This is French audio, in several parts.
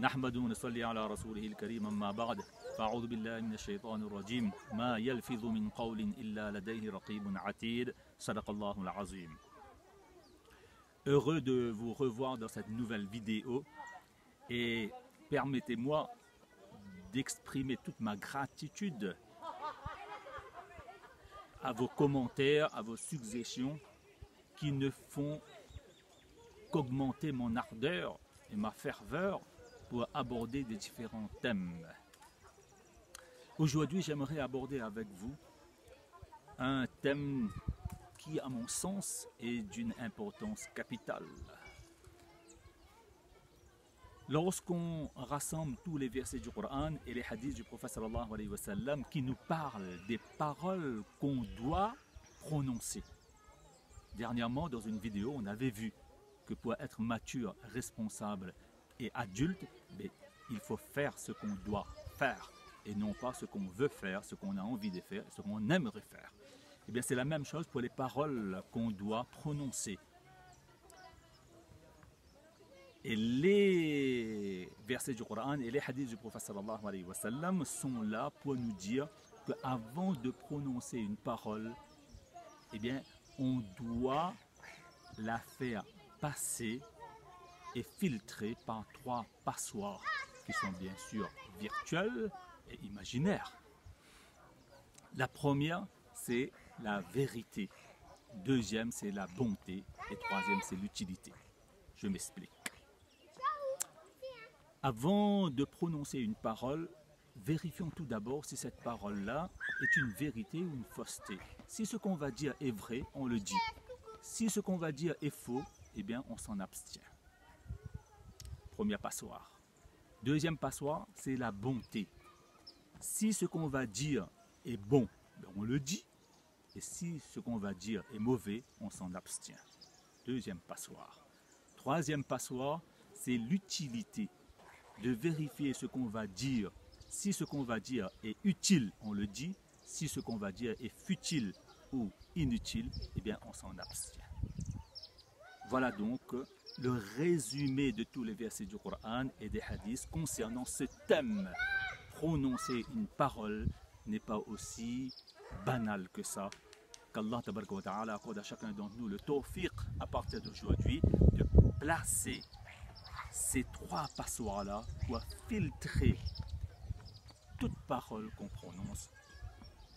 نحمد ونصلي على رسوله الكريم أما بعد فأعوذ بالله من الشيطان الرجيم ما يلفظ من قول إلا لديه رقيب عتيد صدق الله العظيم Heureux de vous revoir dans cette nouvelle vidéo et permettez-moi d'exprimer toute ma gratitude à vos commentaires, à vos suggestions qui ne font qu'augmenter mon ardeur et ma ferveur pour aborder des différents thèmes. Aujourd'hui, j'aimerais aborder avec vous un thème qui, à mon sens, est d'une importance capitale. Lorsqu'on rassemble tous les versets du Coran et les hadiths du prophète sallallahu alayhi wa sallam qui nous parlent des paroles qu'on doit prononcer. Dernièrement, dans une vidéo, on avait vu que pour être mature, responsable et adulte, il faut faire ce qu'on doit faire et non pas ce qu'on veut faire, ce qu'on a envie de faire, ce qu'on aimerait faire. Eh bien, c'est la même chose pour les paroles qu'on doit prononcer. Et les versets du Coran et les hadiths du prophète sallallahu alayhi wa sont là pour nous dire qu'avant de prononcer une parole, eh bien, on doit la faire passer et filtrer par trois passoires qui sont bien sûr virtuels et imaginaires. La première, c'est la vérité. Deuxième, c'est la bonté. Et troisième, c'est l'utilité. Je m'explique. Avant de prononcer une parole, vérifions tout d'abord si cette parole-là est une vérité ou une fausseté. Si ce qu'on va dire est vrai, on le dit. Si ce qu'on va dire est faux, eh bien, on s'en abstient. Premier passoire. Deuxième passoire, c'est la bonté. Si ce qu'on va dire est bon, ben, on le dit. Et si ce qu'on va dire est mauvais, on s'en abstient. Deuxième passoire. Troisième passoire, c'est l'utilité de vérifier ce qu'on va dire. Si ce qu'on va dire est utile, on le dit. Si ce qu'on va dire est futile ou inutile, eh bien, on s'en abstient. Voilà donc le résumé de tous les versets du Coran et des hadiths concernant ce thème. Prononcer une parole n'est pas aussi banal que ça. Qu'Allah ta'ala accorde à chacun d'entre nous le tawfiq à partir d'aujourd'hui de placer ces trois passoires-là pour filtrer toute parole qu'on prononce.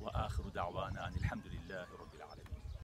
Rabbil alamin.